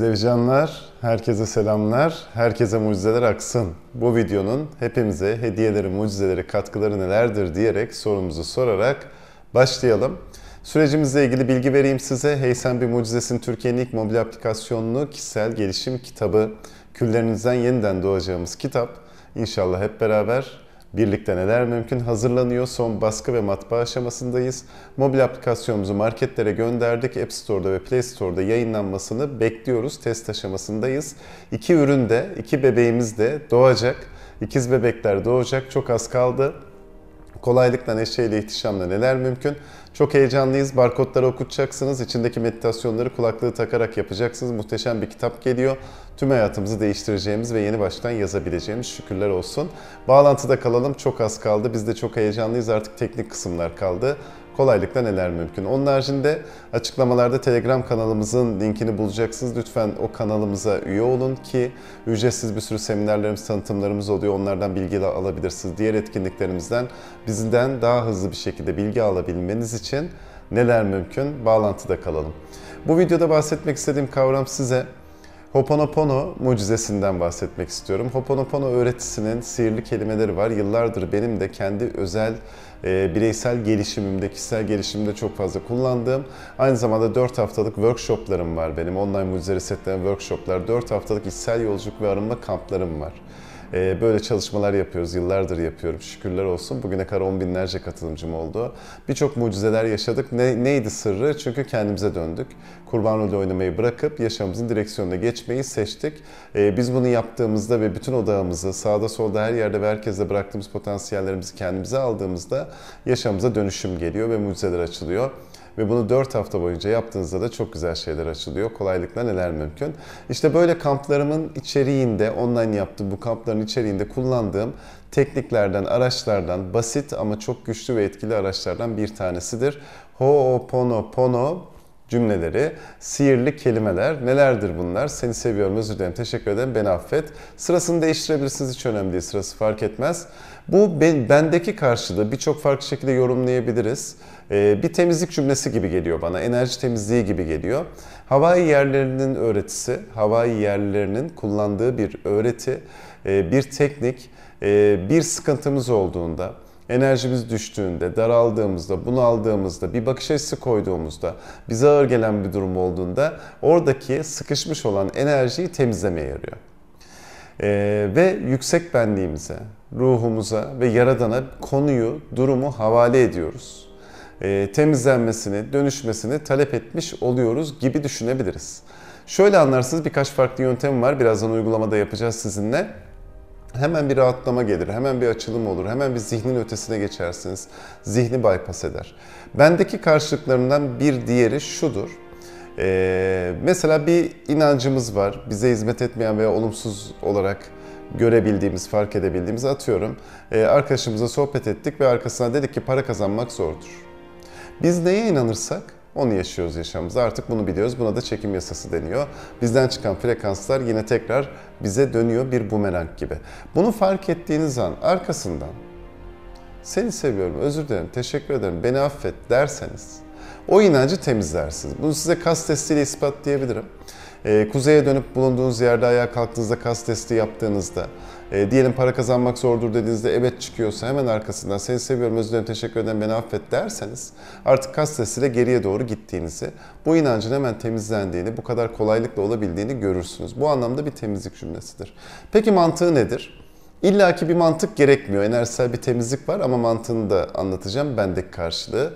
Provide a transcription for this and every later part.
Mucizevi canlar, herkese selamlar, herkese mucizeler aksın. Bu videonun hepimize hediyeleri, mucizeleri, katkıları nelerdir diyerek sorumuzu sorarak başlayalım. Sürecimizle ilgili bilgi vereyim size. Heysen bir Mucizesin Türkiye'nin ilk mobil aplikasyonlu kişisel gelişim kitabı. Küllerinizden yeniden doğacağımız kitap. İnşallah hep beraber Birlikte neler mümkün hazırlanıyor. Son baskı ve matbaa aşamasındayız. Mobil aplikasyonumuzu marketlere gönderdik. App Store'da ve Play Store'da yayınlanmasını bekliyoruz. Test aşamasındayız. İki ürün de, iki bebeğimiz de doğacak. İkiz bebekler doğacak. Çok az kaldı. Kolaylıkla, neşeyle, ihtişamla neler mümkün? Çok heyecanlıyız. Barkodları okutacaksınız. İçindeki meditasyonları kulaklığı takarak yapacaksınız. Muhteşem bir kitap geliyor. Tüm hayatımızı değiştireceğimiz ve yeni baştan yazabileceğimiz şükürler olsun. Bağlantıda kalalım. Çok az kaldı. Biz de çok heyecanlıyız. Artık teknik kısımlar kaldı kolaylıkla neler mümkün. Onun haricinde açıklamalarda Telegram kanalımızın linkini bulacaksınız. Lütfen o kanalımıza üye olun ki ücretsiz bir sürü seminerlerimiz, tanıtımlarımız oluyor. Onlardan bilgi alabilirsiniz. Diğer etkinliklerimizden bizden daha hızlı bir şekilde bilgi alabilmeniz için neler mümkün? Bağlantıda kalalım. Bu videoda bahsetmek istediğim kavram size Hoponopono mucizesinden bahsetmek istiyorum. Hoponopono öğretisinin sihirli kelimeleri var. Yıllardır benim de kendi özel e, bireysel gelişimimde, kişisel gelişimimde çok fazla kullandığım. Aynı zamanda 4 haftalık workshoplarım var benim. Online mucize resetlenen workshoplar, 4 haftalık içsel yolculuk ve arınma kamplarım var. Ee, böyle çalışmalar yapıyoruz, yıllardır yapıyorum. Şükürler olsun. Bugüne kadar on binlerce katılımcım oldu. Birçok mucizeler yaşadık. Ne, neydi sırrı? Çünkü kendimize döndük. Kurban rolü oynamayı bırakıp yaşamımızın direksiyonuna geçmeyi seçtik. Ee, biz bunu yaptığımızda ve bütün odağımızı sağda solda her yerde ve herkese bıraktığımız potansiyellerimizi kendimize aldığımızda yaşamımıza dönüşüm geliyor ve mucizeler açılıyor. Ve bunu 4 hafta boyunca yaptığınızda da çok güzel şeyler açılıyor. Kolaylıkla neler mümkün. İşte böyle kamplarımın içeriğinde, online yaptığım bu kampların içeriğinde kullandığım tekniklerden, araçlardan, basit ama çok güçlü ve etkili araçlardan bir tanesidir. Ho'oponopono cümleleri, sihirli kelimeler. Nelerdir bunlar? Seni seviyorum, özür dilerim, teşekkür ederim, beni affet. Sırasını değiştirebilirsiniz, hiç önemli değil, sırası fark etmez. Bu ben, bendeki karşılığı birçok farklı şekilde yorumlayabiliriz. Ee, bir temizlik cümlesi gibi geliyor bana, enerji temizliği gibi geliyor. Havai yerlerinin öğretisi, havai yerlerinin kullandığı bir öğreti, e, bir teknik, e, bir sıkıntımız olduğunda, enerjimiz düştüğünde, daraldığımızda, bunaldığımızda, bir bakış açısı koyduğumuzda, bize ağır gelen bir durum olduğunda oradaki sıkışmış olan enerjiyi temizlemeye yarıyor. Ee, ve yüksek benliğimize, ruhumuza ve yaradana konuyu, durumu havale ediyoruz. Ee, temizlenmesini, dönüşmesini talep etmiş oluyoruz gibi düşünebiliriz. Şöyle anlarsınız birkaç farklı yöntem var. Birazdan uygulamada yapacağız sizinle hemen bir rahatlama gelir, hemen bir açılım olur, hemen bir zihnin ötesine geçersiniz. Zihni bypass eder. Bendeki karşılıklarından bir diğeri şudur. Ee, mesela bir inancımız var, bize hizmet etmeyen veya olumsuz olarak görebildiğimiz, fark edebildiğimiz atıyorum. Ee, arkadaşımızla sohbet ettik ve arkasına dedik ki para kazanmak zordur. Biz neye inanırsak onu yaşıyoruz yaşamımızda. Artık bunu biliyoruz. Buna da çekim yasası deniyor. Bizden çıkan frekanslar yine tekrar bize dönüyor bir bumerang gibi. Bunu fark ettiğiniz an arkasından seni seviyorum, özür dilerim, teşekkür ederim, beni affet derseniz o inancı temizlersiniz. Bunu size kas testiyle ispatlayabilirim. E, kuzeye dönüp bulunduğunuz yerde ayağa kalktığınızda kas testi yaptığınızda e, diyelim para kazanmak zordur dediğinizde evet çıkıyorsa hemen arkasından seni seviyorum, özür dilerim, teşekkür ederim, beni affet derseniz artık kas testiyle geriye doğru gittiğinizi, bu inancın hemen temizlendiğini, bu kadar kolaylıkla olabildiğini görürsünüz. Bu anlamda bir temizlik cümlesidir. Peki mantığı nedir? İlla ki bir mantık gerekmiyor. Enerjisel bir temizlik var ama mantığını da anlatacağım bendeki karşılığı.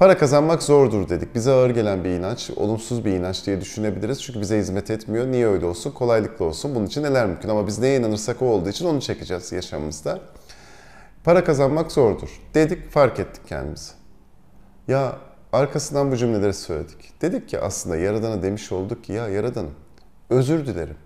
Para kazanmak zordur dedik. Bize ağır gelen bir inanç, olumsuz bir inanç diye düşünebiliriz. Çünkü bize hizmet etmiyor. Niye öyle olsun? Kolaylıkla olsun. Bunun için neler mümkün? Ama biz neye inanırsak o olduğu için onu çekeceğiz yaşamımızda. Para kazanmak zordur. Dedik, fark ettik kendimizi. Ya arkasından bu cümleleri söyledik. Dedik ki aslında Yaradan'a demiş olduk ki ya Yaradan'ım özür dilerim.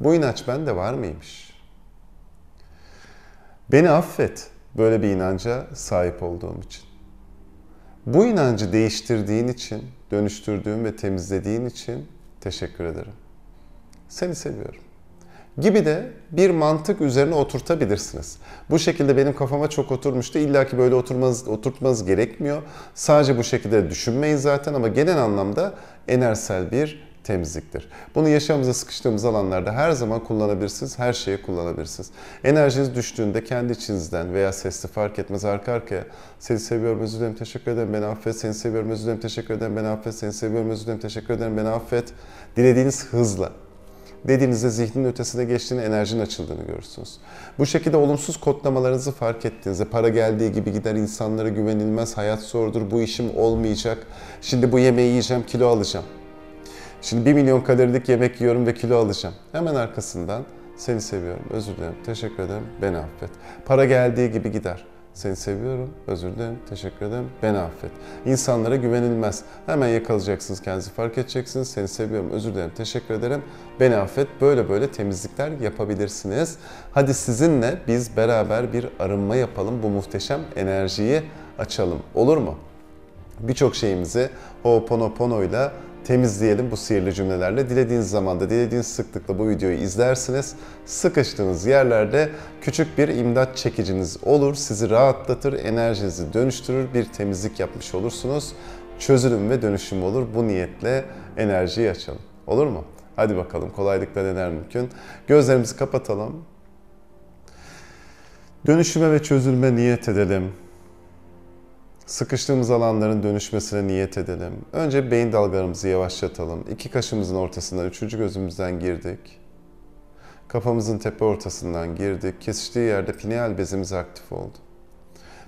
Bu inanç bende var mıymış? Beni affet böyle bir inanca sahip olduğum için. Bu inancı değiştirdiğin için, dönüştürdüğün ve temizlediğin için teşekkür ederim. Seni seviyorum. Gibi de bir mantık üzerine oturtabilirsiniz. Bu şekilde benim kafama çok oturmuştu. İlla ki böyle oturmanız, oturtmanız gerekmiyor. Sadece bu şekilde düşünmeyin zaten ama genel anlamda enerjisel bir temizliktir. Bunu yaşamımıza sıkıştığımız alanlarda her zaman kullanabilirsiniz, her şeye kullanabilirsiniz. Enerjiniz düştüğünde kendi içinizden veya sesli fark etmez arka arkaya seni seviyorum, özür dilerim, teşekkür ederim, beni affet, seni seviyorum, özür dilerim, teşekkür ederim, beni affet, seni seviyorum, özür dilerim, teşekkür ederim, beni affet. Dilediğiniz hızla dediğinizde zihnin ötesine geçtiğini, enerjinin açıldığını görürsünüz. Bu şekilde olumsuz kodlamalarınızı fark ettiğinizde para geldiği gibi gider, insanlara güvenilmez, hayat zordur, bu işim olmayacak, şimdi bu yemeği yiyeceğim, kilo alacağım. Şimdi 1 milyon kalorilik yemek yiyorum ve kilo alacağım. Hemen arkasından seni seviyorum, özür dilerim, teşekkür ederim, beni affet. Para geldiği gibi gider. Seni seviyorum, özür dilerim, teşekkür ederim, beni affet. İnsanlara güvenilmez. Hemen yakalayacaksınız, kendinizi fark edeceksiniz. Seni seviyorum, özür dilerim, teşekkür ederim, beni affet. Böyle böyle temizlikler yapabilirsiniz. Hadi sizinle biz beraber bir arınma yapalım. Bu muhteşem enerjiyi açalım. Olur mu? Birçok şeyimizi Ho'oponopono ile temizleyelim bu sihirli cümlelerle. Dilediğiniz zamanda, dilediğiniz sıklıkla bu videoyu izlersiniz. Sıkıştığınız yerlerde küçük bir imdat çekiciniz olur. Sizi rahatlatır, enerjinizi dönüştürür, bir temizlik yapmış olursunuz. Çözülüm ve dönüşüm olur. Bu niyetle enerjiyi açalım. Olur mu? Hadi bakalım kolaylıkla neler mümkün. Gözlerimizi kapatalım. Dönüşüme ve çözülme niyet edelim. Sıkıştığımız alanların dönüşmesine niyet edelim. Önce beyin dalgalarımızı yavaşlatalım. İki kaşımızın ortasından, üçüncü gözümüzden girdik. Kafamızın tepe ortasından girdik. Kesiştiği yerde pineal bezimiz aktif oldu.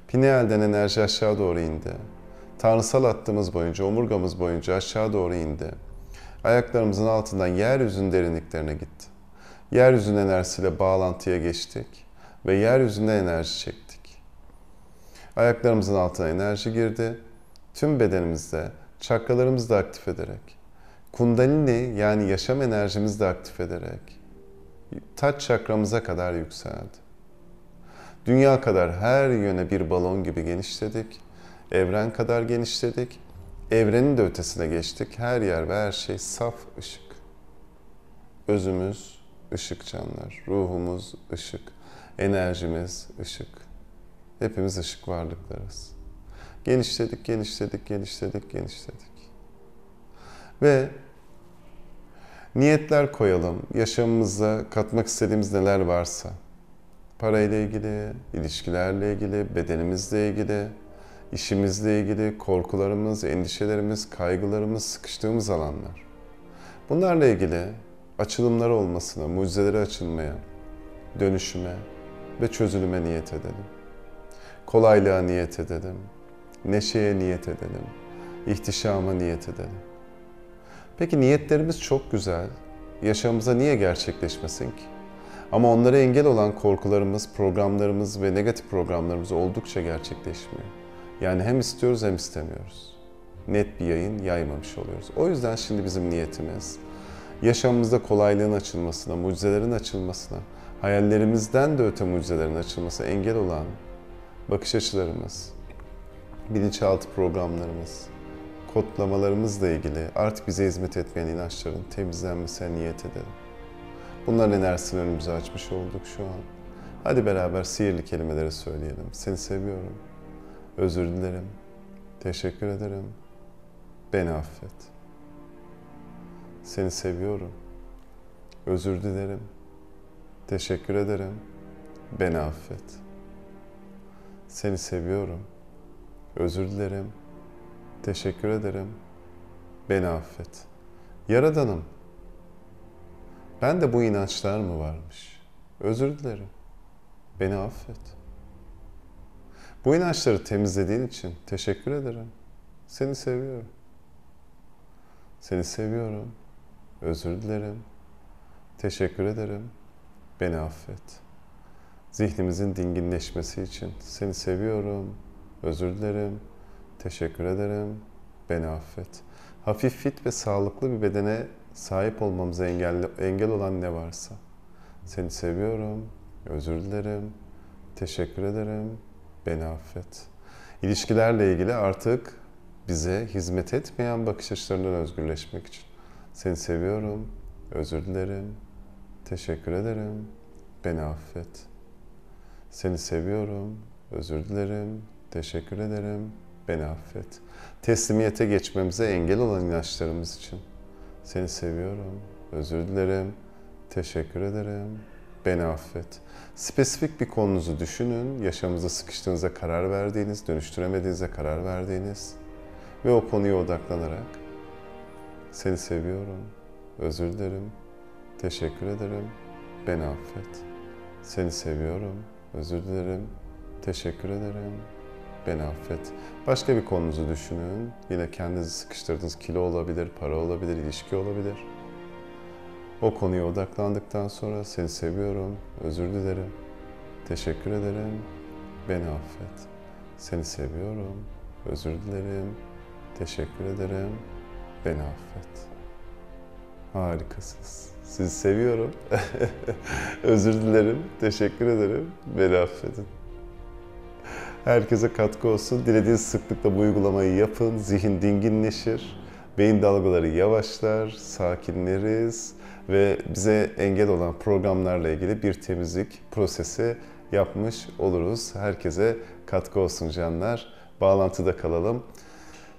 Pinealden enerji aşağı doğru indi. Tanrısal hattımız boyunca, omurgamız boyunca aşağı doğru indi. Ayaklarımızın altından yeryüzünün derinliklerine gitti. Yeryüzünün enerjisiyle bağlantıya geçtik ve yeryüzünde enerji çektik. Ayaklarımızın altına enerji girdi. Tüm bedenimizde çakralarımızı da aktif ederek, kundalini yani yaşam enerjimizi de aktif ederek taç çakramıza kadar yükseldi. Dünya kadar her yöne bir balon gibi genişledik. Evren kadar genişledik. Evrenin de ötesine geçtik. Her yer ve her şey saf ışık. Özümüz ışık canlar. Ruhumuz ışık. Enerjimiz ışık. Hepimiz ışık varlıklarız. Genişledik, genişledik, genişledik, genişledik. Ve niyetler koyalım. Yaşamımıza katmak istediğimiz neler varsa. Parayla ilgili, ilişkilerle ilgili, bedenimizle ilgili, işimizle ilgili, korkularımız, endişelerimiz, kaygılarımız, sıkıştığımız alanlar. Bunlarla ilgili açılımlar olmasına, mucizelere açılmaya, dönüşüme ve çözülüme niyet edelim. Kolaylığa niyet edelim. Neşeye niyet edelim. İhtişama niyet edelim. Peki niyetlerimiz çok güzel. Yaşamımıza niye gerçekleşmesin ki? Ama onlara engel olan korkularımız, programlarımız ve negatif programlarımız oldukça gerçekleşmiyor. Yani hem istiyoruz hem istemiyoruz. Net bir yayın yaymamış oluyoruz. O yüzden şimdi bizim niyetimiz yaşamımızda kolaylığın açılmasına, mucizelerin açılmasına, hayallerimizden de öte mucizelerin açılmasına engel olan bakış açılarımız, bilinçaltı programlarımız, kodlamalarımızla ilgili artık bize hizmet etmeyen inançların temizlenmesine niyet edelim. Bunların enerjisini önümüze açmış olduk şu an. Hadi beraber sihirli kelimeleri söyleyelim. Seni seviyorum. Özür dilerim. Teşekkür ederim. Beni affet. Seni seviyorum. Özür dilerim. Teşekkür ederim. Beni affet. Seni seviyorum. Özür dilerim. Teşekkür ederim. Beni affet. Yaradanım. Ben de bu inançlar mı varmış? Özür dilerim. Beni affet. Bu inançları temizlediğin için teşekkür ederim. Seni seviyorum. Seni seviyorum. Özür dilerim. Teşekkür ederim. Beni affet.'' Zihnimizin dinginleşmesi için seni seviyorum, özür dilerim, teşekkür ederim, beni affet. Hafif fit ve sağlıklı bir bedene sahip olmamıza engel, engel olan ne varsa. Seni seviyorum, özür dilerim, teşekkür ederim, beni affet. İlişkilerle ilgili artık bize hizmet etmeyen bakış açılarından özgürleşmek için. Seni seviyorum, özür dilerim, teşekkür ederim, beni affet.'' Seni seviyorum, özür dilerim, teşekkür ederim, beni affet. Teslimiyete geçmemize engel olan inançlarımız için. Seni seviyorum. Özür dilerim. Teşekkür ederim. Beni affet. Spesifik bir konunuzu düşünün. Yaşamınıza sıkıştığınızda karar verdiğiniz, dönüştüremediğinizde karar verdiğiniz ve o konuya odaklanarak seni seviyorum. Özür dilerim. Teşekkür ederim. Beni affet. Seni seviyorum. Özür dilerim. Teşekkür ederim. Beni affet. Başka bir konunuzu düşünün. Yine kendinizi sıkıştırdığınız kilo olabilir, para olabilir, ilişki olabilir. O konuya odaklandıktan sonra seni seviyorum, özür dilerim, teşekkür ederim, beni affet. Seni seviyorum, özür dilerim, teşekkür ederim, beni affet. Harikasınız. Sizi seviyorum. özür dilerim, teşekkür ederim, beni affedin. Herkese katkı olsun. Dilediğiniz sıklıkla bu uygulamayı yapın. Zihin dinginleşir. Beyin dalgaları yavaşlar, sakinleriz ve bize engel olan programlarla ilgili bir temizlik prosesi yapmış oluruz. Herkese katkı olsun canlar. Bağlantıda kalalım.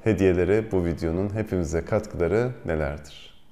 Hediyeleri bu videonun hepimize katkıları nelerdir?